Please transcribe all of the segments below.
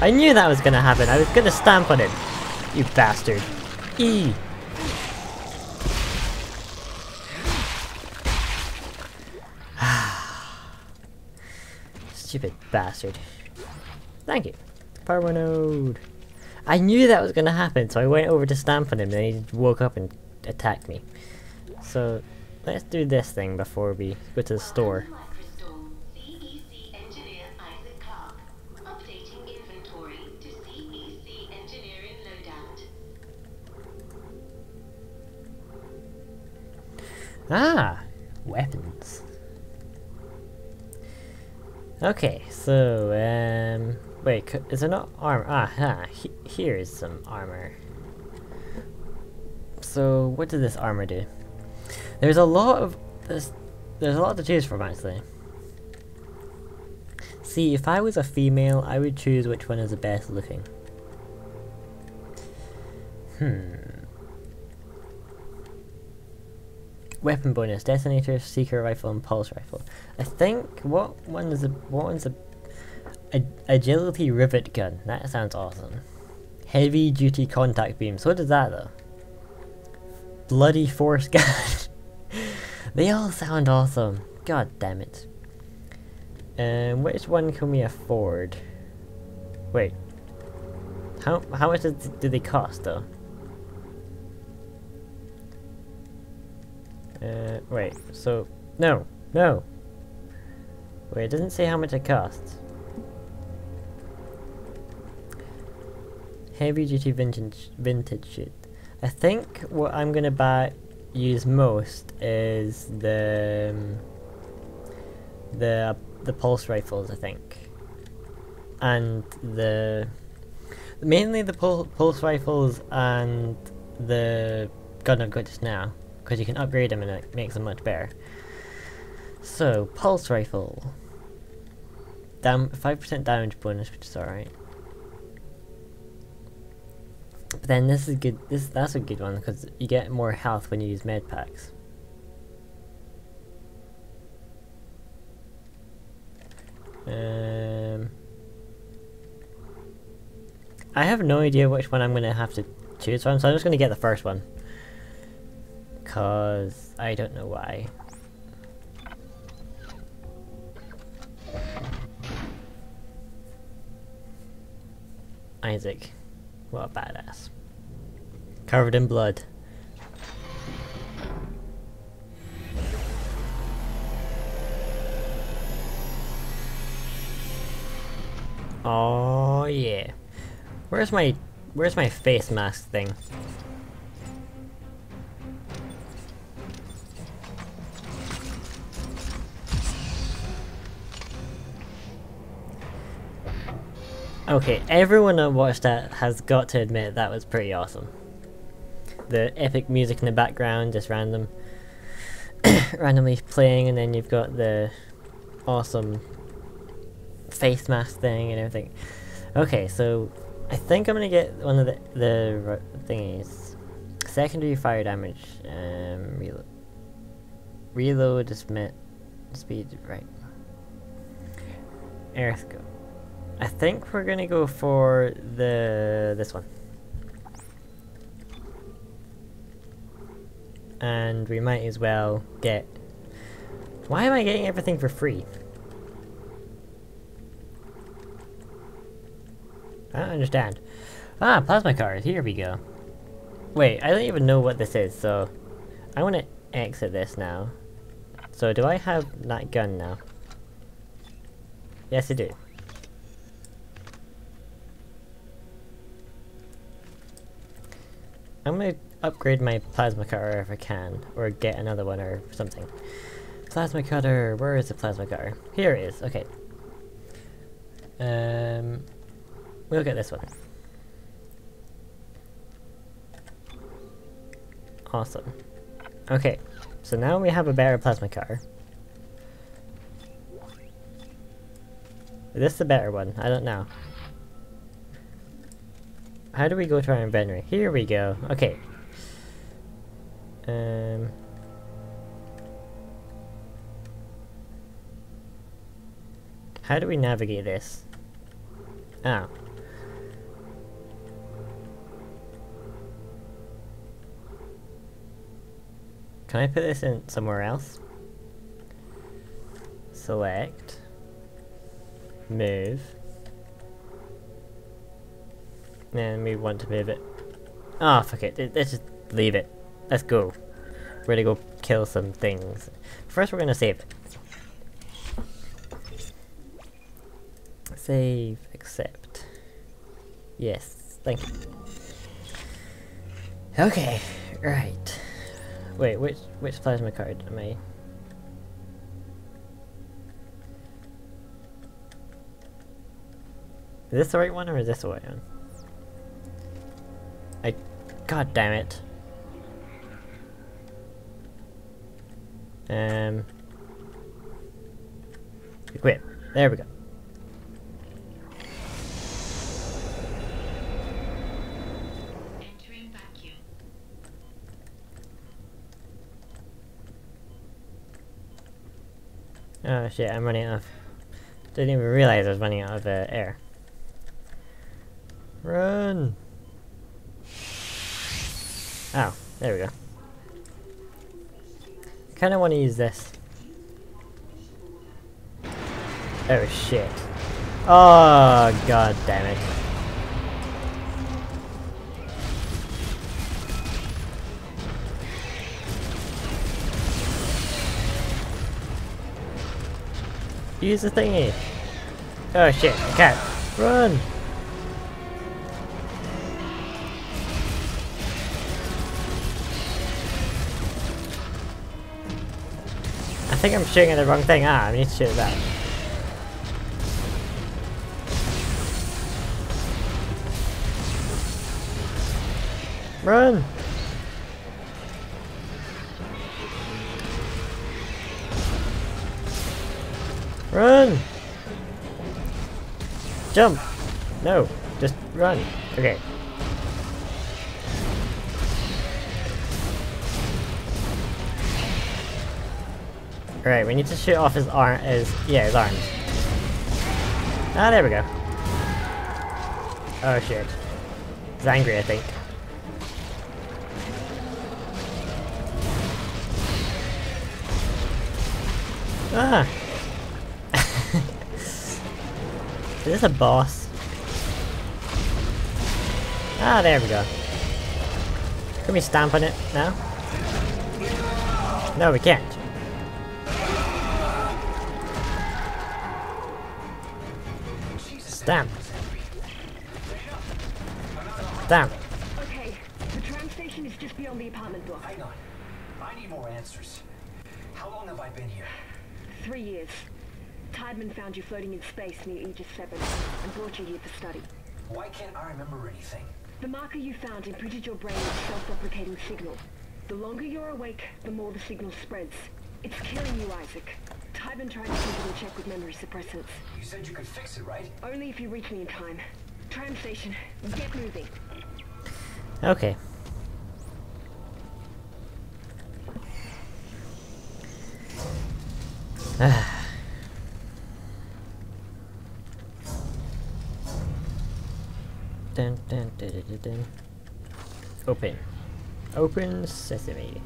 I knew that was gonna happen. I was gonna stamp on him. You bastard. E. Stupid bastard. Thank you. Power node. I knew that was gonna happen, so I went over to stamp on him, and he woke up and attacked me. So, let's do this thing before we go to the store. Ah, weapons. Okay, so um, Wait, is there not armor? Ah, he here is some armor. So what does this armor do? There's a lot of there's there's a lot to choose from actually. See, if I was a female, I would choose which one is the best looking. Hmm. Weapon bonus: Detonator, Seeker Rifle, and Pulse Rifle. I think what one is a what one's a, Agility Rivet Gun. That sounds awesome. Heavy Duty Contact Beams. What is that though? Bloody Force Gun. they all sound awesome. God damn it. Um, which one can we afford? Wait. How how much do they cost though? Uh, wait, so, no, no. Wait, it doesn't say how much it costs. Heavy duty vintage, vintage shit. I think what I'm gonna buy, use most is the, um, the, the pulse rifles, I think. And the, mainly the pul pulse rifles and the gun I've got just now because you can upgrade them and it makes them much better. So, pulse rifle. Dam 5% damage bonus, which is alright. But then this is good. This that's a good one because you get more health when you use med packs. Um, I have no idea which one I'm gonna have to choose from, so I'm just gonna get the first one. Cause I don't know why. Isaac. What a badass. Covered in blood. Oh yeah. Where's my where's my face mask thing? Okay, everyone that watched that has got to admit that was pretty awesome. The epic music in the background, just random, randomly playing, and then you've got the awesome face mask thing and everything. Okay, so I think I'm gonna get one of the the thingies. Secondary fire damage. Um, reload. Reload is met speed right. Earth go. I think we're gonna go for the this one. And we might as well get Why am I getting everything for free? I don't understand. Ah, plasma card, here we go. Wait, I don't even know what this is, so I wanna exit this now. So do I have that gun now? Yes I do. I'm gonna upgrade my plasma cutter if I can, or get another one or something. Plasma cutter, where is the plasma cutter? Here it is, okay. Um, we'll get this one. Awesome. Okay, so now we have a better plasma cutter. Is this the better one? I don't know. How do we go to our inventory? Here we go. Okay. Um. How do we navigate this? Oh. Can I put this in somewhere else? Select. Move. And we want to move it. Ah, oh, fuck it. Let's just leave it. Let's go. We're gonna go kill some things. First, we're gonna save. Save, accept. Yes, thank you. Okay, right. Wait, which which plasma cutter am I? Is this the right one or is this the right one? God damn it. Um, equip. There we go. Oh shit, I'm running out of... Didn't even realize I was running out of uh, air. Run! Oh, there we go. Kinda wanna use this. Oh shit. Oh god damn it. Use the thingy. Oh shit, I can't. Run! Think I'm shooting at the wrong thing. Ah, I need to shoot that. Run! Run! Jump! No, just run. Okay. Alright, we need to shoot off his arm, his, yeah, his arms. Ah, there we go. Oh shit. He's angry, I think. Ah! Is this a boss? Ah, there we go. Can we stamp on it now? No, we can't. Stamp. Stamp. Okay, the tram station is just beyond the apartment block. Hang on. I need more answers. How long have I been here? Three years. Tiedemann found you floating in space near Aegis 7 and brought you here for study. Why can't I remember anything? The marker you found imprinted your brain with self-replicating signal. The longer you're awake, the more the signal spreads. It's killing you, Isaac. Tiedemann tried to keep it in check with memory suppressants. You said you could fix it, right? Only if you reach me in time. Tram station, get moving. Okay. dun, dun, dun, dun, dun, dun. Open. Open sesame.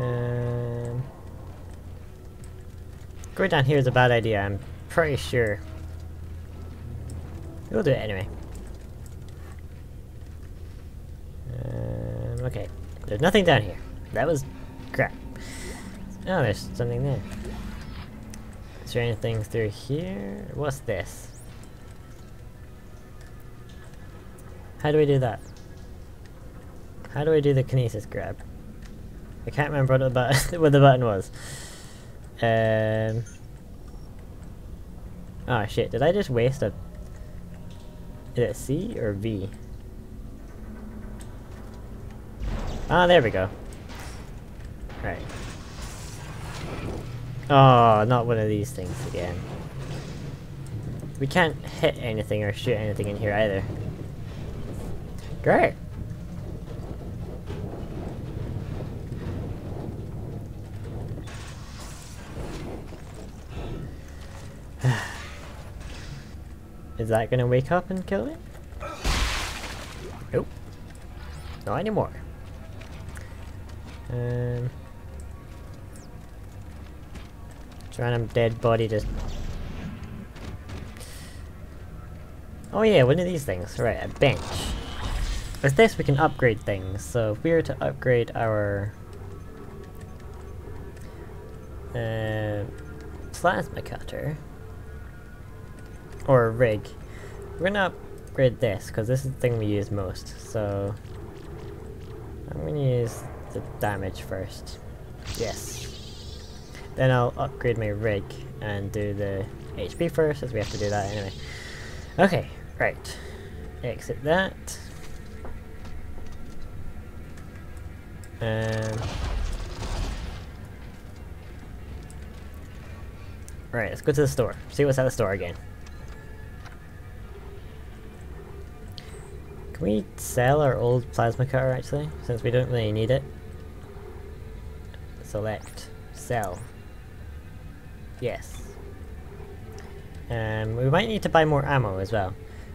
Um, going down here is a bad idea, I'm pretty sure. We'll do it anyway. Um, okay, there's nothing down here. That was crap. Oh, there's something there. Is there anything through here? What's this? How do we do that? How do we do the kinesis grab? I can't remember what the button what the button was. Um. Oh shit! Did I just waste a? Is it C or V? Ah, there we go. Right. Oh, not one of these things again. We can't hit anything or shoot anything in here either. Great. Is that gonna wake up and kill me? Nope. Not anymore. Um, random dead body just. Oh yeah, one of these things. Right, a bench. With this we can upgrade things, so if we were to upgrade our uh, plasma cutter or a rig, we're gonna upgrade this because this is the thing we use most. So I'm gonna use the damage first. Yes. Then I'll upgrade my rig and do the HP first, as we have to do that anyway. Okay, right. Exit that. Um, right, let's go to the store. See what's at the store again. Can we sell our old plasma cutter actually? Since we don't really need it. Select. Sell. Yes. Um, we might need to buy more ammo as well.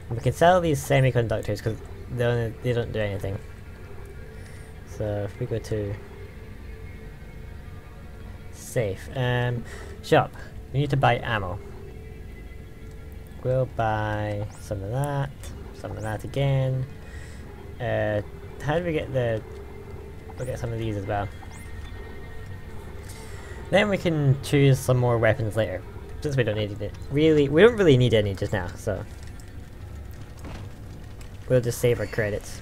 We can sell these semiconductors because they, they don't do anything. So if we go to safe, um, shop, we need to buy ammo. We'll buy some of that, some of that again. Uh, how do we get the? We'll get some of these as well. Then we can choose some more weapons later, since we don't need it. Really, we don't really need any just now, so we'll just save our credits.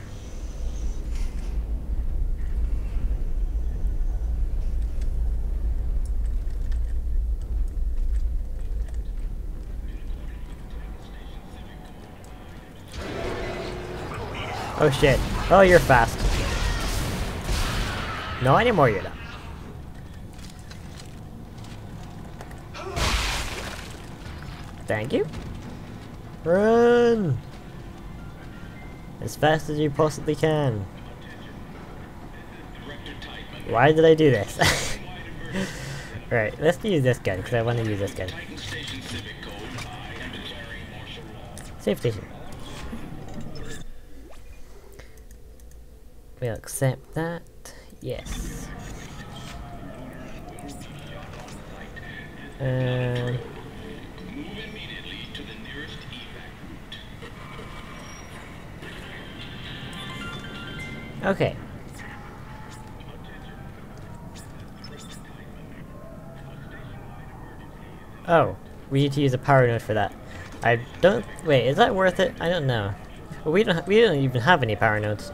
Oh shit. Oh, you're fast. No anymore, you're not. Thank you. Run! As fast as you possibly can. Why did I do this? right, let's use this gun, because I want to use this gun. Safe We'll accept that. Yes. Um, okay. Oh, we need to use a power node for that. I don't. Wait, is that worth it? I don't know. We don't. we don't even have any power nodes.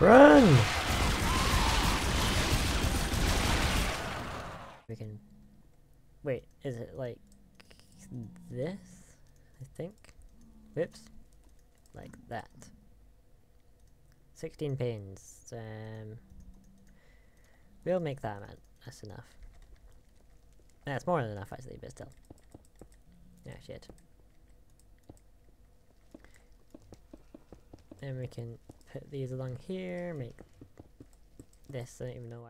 Run! We can... Wait, is it like this? I think? Whoops. Like that. 16 pins. Um, we'll make that amount. That's enough. That's more than enough actually, but still. Yeah, shit. Then we can put these along here, make this, I don't even know why.